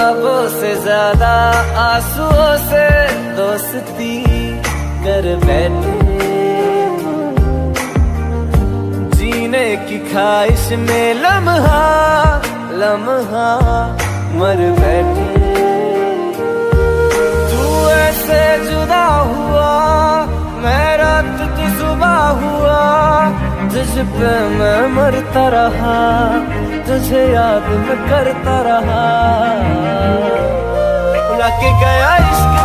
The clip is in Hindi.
ख्वाबों से ज़्यादा आंसुओं से दोस्ती कर बैठे। जीने की ख्वाहिश में लम्हा लम्हा मर बैठे। तू ऐसे जुदा हुआ, मैं रात की सुबह हुआ, तुझ पे मैं मरता रहा, तुझे याद में करता रहा। के गया इश्क